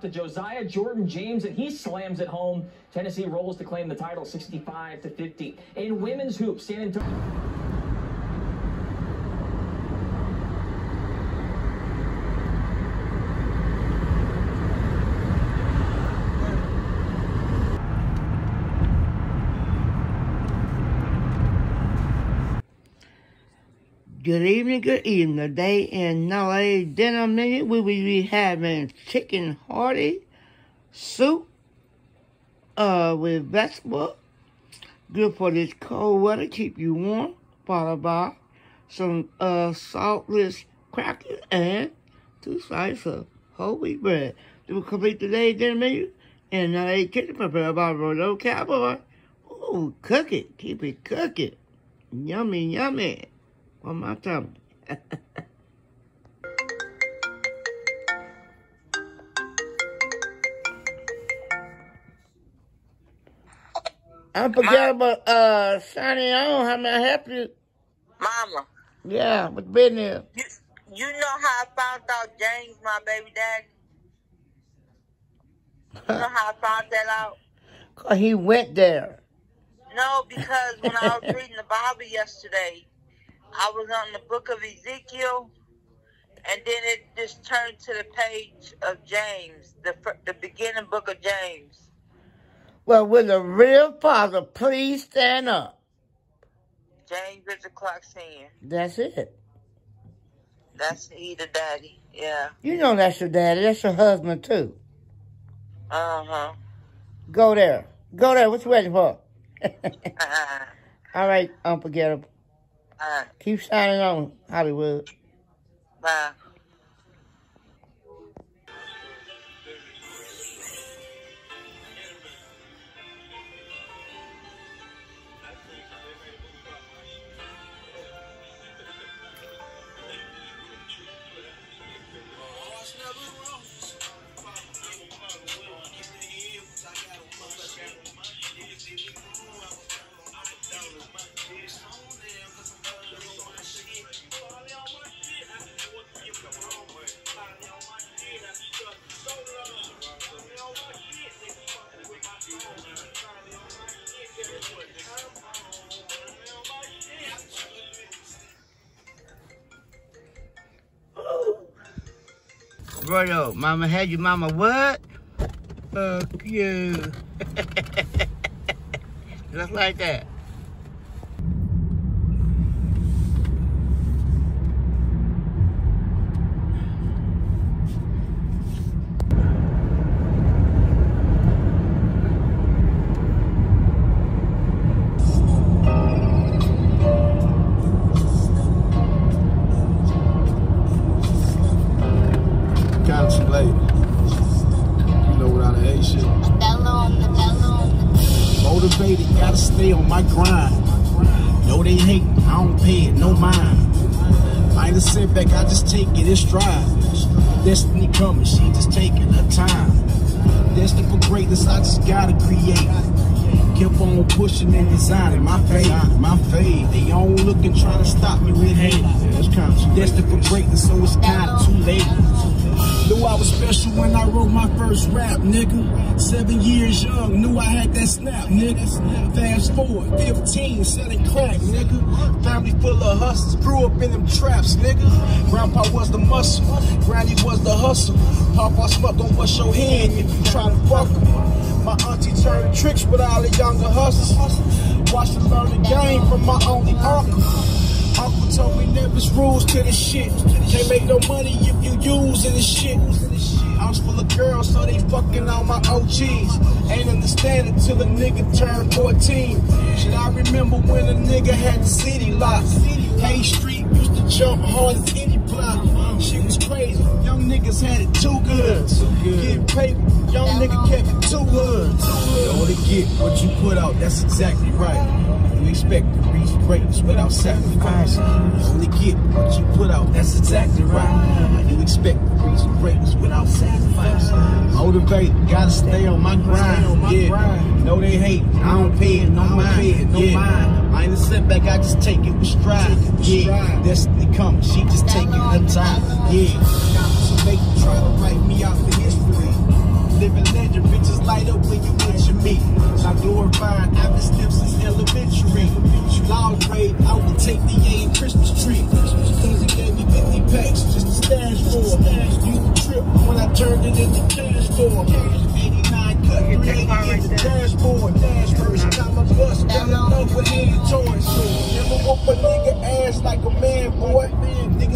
to Josiah Jordan James, and he slams it home. Tennessee rolls to claim the title 65 to 50. In women's hoops, San Antonio. Good evening, good evening. Today in LA dinner menu, we will be having chicken hearty soup uh, with vegetable. Good for this cold weather, keep you warm. Followed by some uh, saltless crackers and two slices of whole wheat bread. To complete today's dinner menu in LA kitchen prepared by Rodo Cowboy. Ooh, cook it. Keep it cooking. Yummy, yummy. One more time. Unforgettable, uh, Sonny on, how may I help you? Mama, Yeah, what's business? you, you know how I found out James, my baby daddy? You know how I found that out? Cause he went there. No, because when I was reading the Bible yesterday, I was on the book of Ezekiel, and then it just turned to the page of James, the the beginning book of James. Well, will the real father please stand up? James is the clock senior. That's it. That's he the daddy. Yeah. You know that's your daddy. That's your husband, too. Uh huh. Go there. Go there. What you waiting for? uh, All right, unforgettable. Uh, Keep shining on, Hollywood. bye. Royo, mama had you, mama what? Fuck you. Just like that. Hate, I don't pay it, no mind. I ain't a setback, I just take it in stride. Destiny coming, she just taking her time. Destined for greatness, I just gotta create. Kept on pushing and designing my fate, my fate. They all looking, trying to stop me with hate. Destined for greatness, so it's kinda too late. Knew I was special when I wrote my first rap, nigga. Seven years young, knew I had that snap, nigga. Fast forward, 15, selling crack, nigga. Family full of hustlers, grew up in them traps, nigga. Grandpa was the muscle, Granny was the hustle. Papa smoke on bust your hand if you try to fuck him. My auntie turned tricks with all the younger hustlers. Watched learn the game from my only uncle. Uncle told me there's rules to this shit. Can't make no money if you using this shit. House full of girls, so they fucking on my OGs. Ain't understand it till a nigga turned 14. Shit, I remember when a nigga had the city locked. Hay Street used to jump hard as any block. Shit was crazy. Young niggas had it too good. Get paper, young nigga kept it too good. You only get what you put out, that's exactly right. You expect reach greatness without sacrifice. You only get what you put out, that's exactly right. You expect the greatness without sacrifice. Motivate, gotta stay on my grind. Yeah, no they hate, I don't pay it, no mind. Yeah. I ain't a setback, I just take it with stride. Yeah, destiny comes. she just taking her time. Yeah, so they can try to write me out for history. Living legend, bitches light up when you mention me. I glorify take the A Christmas tree. Cause he gave me 50 packs just to stash for. You the trip when I turned it into cash for. 89 cut, 380 in the dashboard. First time I bust, fell in love with hand toys. Never whoop a nigga ass like a man, boy. I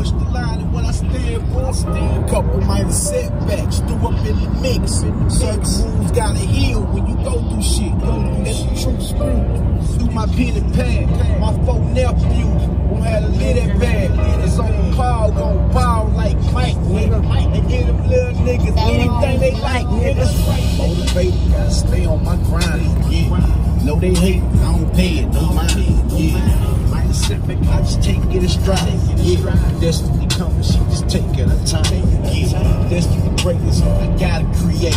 push the line and what I stand for. Stand couple minor setbacks, threw up in the mix. Certain moves gotta heal when you go through shit. Go That's the truth, screw. Through my pen and pad, my four nephew won't have to live that bad. It's on Paul, gon' ball like Mike, nigga. And get them little niggas anything they like, nigga. Motivated, gotta stay on my grind, yeah. Know they hate, I don't pay it, no mind, yeah. Pacific, I just take it in stride. Yeah, destiny coming, she just take it her time. Yeah, destiny greatness, I gotta create.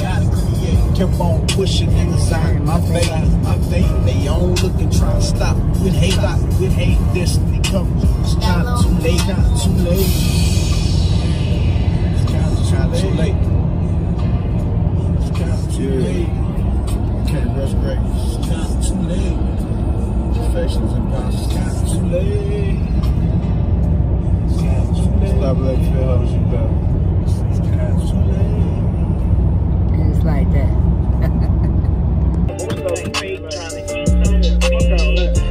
Kept on pushing niggas out my faith, my faith. They on looking, trying to stop with hate, stop with hate. Destiny coming, it's kind of too late, kind of too late. It's kind of too late. Too late. Too late. Impossible. Too late. It's kind of. Stop letting feel how you better. It's kind of too late. It's like that.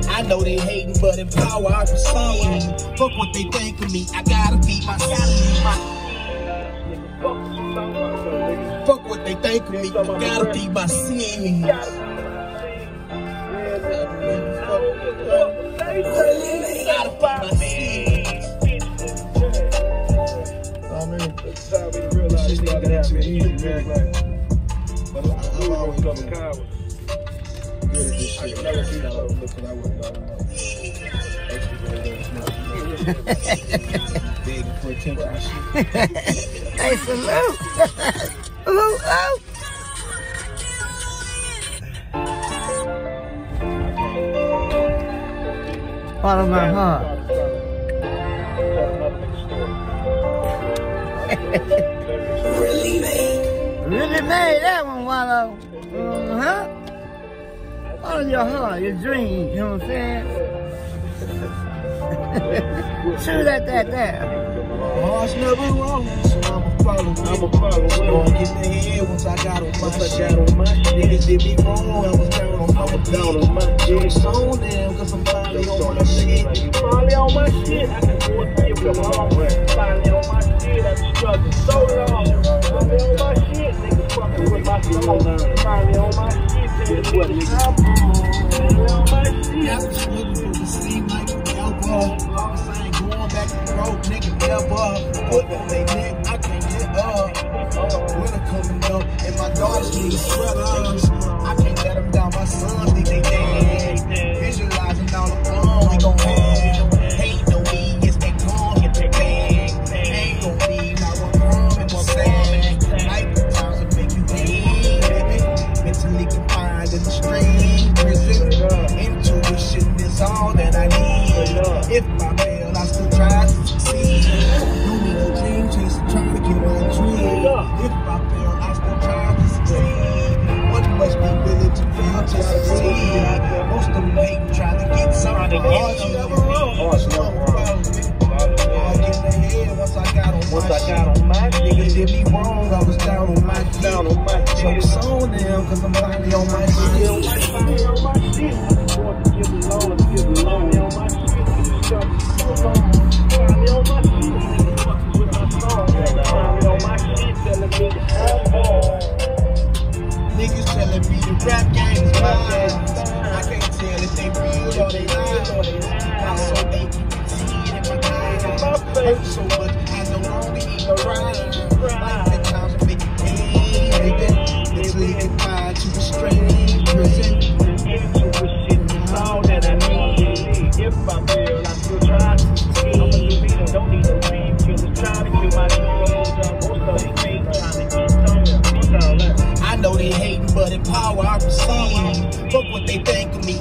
I know they hating, but in power I receive. Fuck what they think of me. I gotta feed my Fuck what they think of me. I gotta feed my sins. Hey, salute. ooh, ooh. Follow my heart. Really made that one, Wallow. Uh-huh. Follow your heart, your dreams, you know what I'm saying? Shoot at that there. Heart's never wrong, so I'ma follow. I'ma follow it. Gonna get the head once I got on my Once I shit. got on my shit. Niggas did me wrong, I was down on my down on my shit. shit. on them, cause I'm finally on my shit. Finally on my shit, I can do it for you from home. Finally on my shit, I've been struggling so long. Finally on my shit, Yeah, I'm just looking for the seem like forever. Promise I ain't going back to broke, nigga, never. Put I can't get up. Winter coming up, and my daughters need sweaters. I can't let them down, my sons think they dead. Visualizing all the fun we gon' have. Get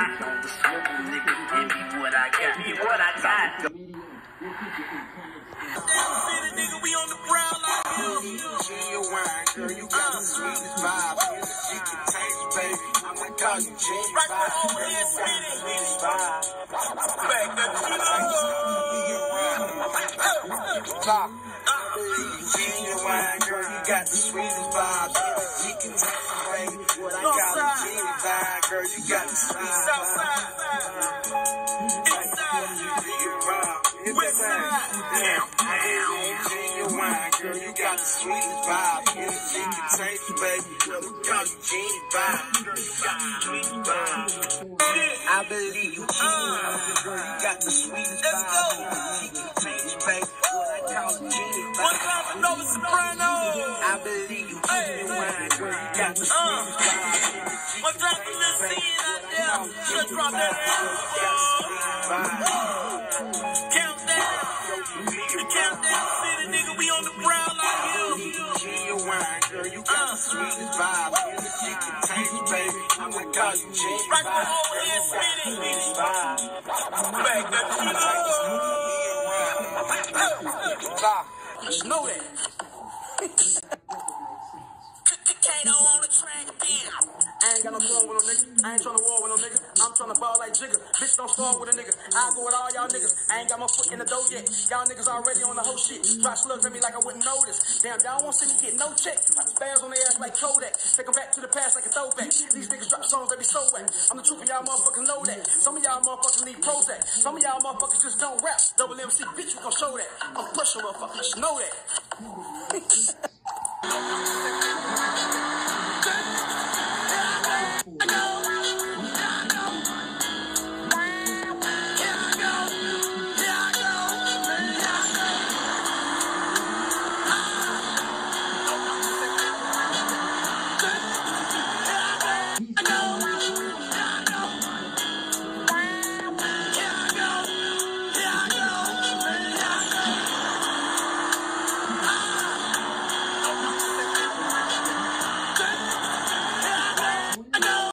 Light on the simple niggas envy what I got. Envy what I got. Girl, you got the sweetest vibe. She can taste, baby. I'ma call you Gene Right over here, sweetest vibe. Back the Your wine, girl, you got the sweetest vibe. She can taste, baby. What I got vibe, girl, you got the sweetest vibe. Your wine, girl, you got the sweetest vibe. She can taste, baby. We call you Gene vibe. Girl, you got the sweetest vibe. I believe you, Gene. Girl, you got the sweetest vibe. Can taste, baby. What I call Gene vibe. I believe you, Gene. Wine, girl, you got the sweetest vibe. Uh, one time for Lil C out there. Should drop that countdown. The city, nigga, we on the ground like you. Your wine, girl, you got uh-huh. the sweetest vibe. She can baby. I'ma call you Gene Right vibe. from over here, spinning. vibe. Back the Just know that. Kato on the track down. I ain't got no war with no nigga. I ain't tryna war with no nigga. I'm tryna ball like Jigga. Bitch, don't start with a nigga. I go with all y'all niggas. I ain't got my foot in the door yet. Y'all niggas already on the whole shit. Drop slugs at me like I wouldn't notice. Damn, y'all won't see me get no check. Bears on their ass like Kodak. Take 'em back to the past like a throwback. These niggas drop songs that be so whack. I'm the truth and y'all motherfuckers know that. Some of y'all motherfuckers need Prozac. Some of y'all motherfuckers just don't rap. Double MC, bitch, we gon' show that. I'm pressure motherfuckers. Know that.